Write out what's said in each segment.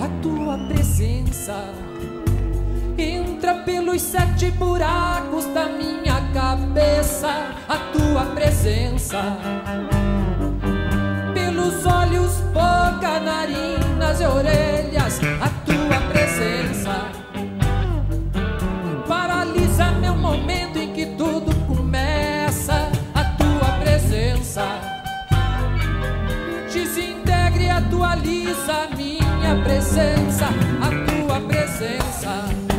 A tua presença entra pelos sete buracos da minha cabeça. A tua presença pelos olhos, boca, narinas e orelhas. atualiza minha presença, a tua presença.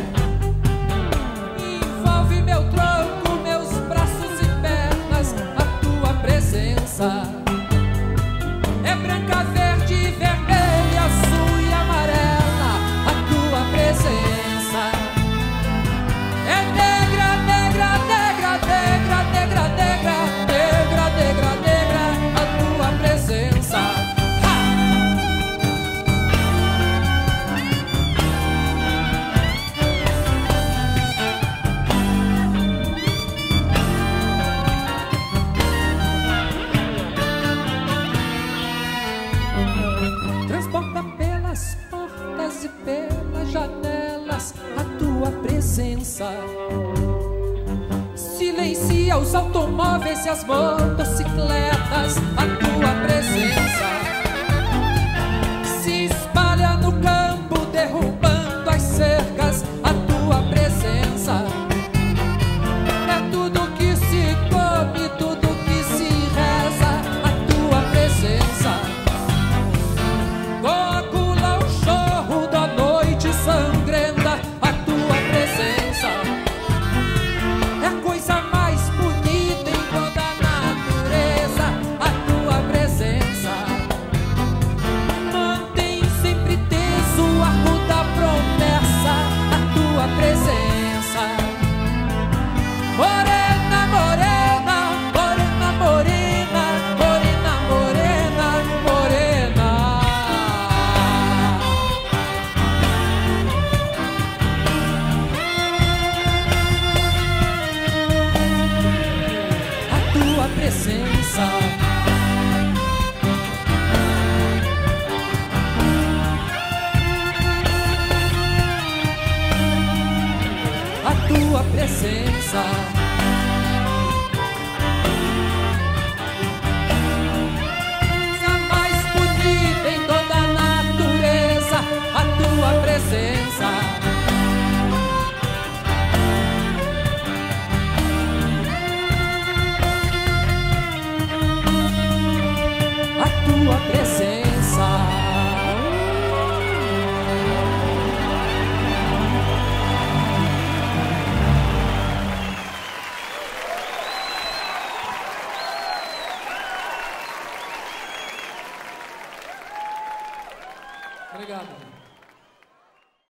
presença. Silencia os automóveis e as motocicletas, a tua presença. presença. obrigado.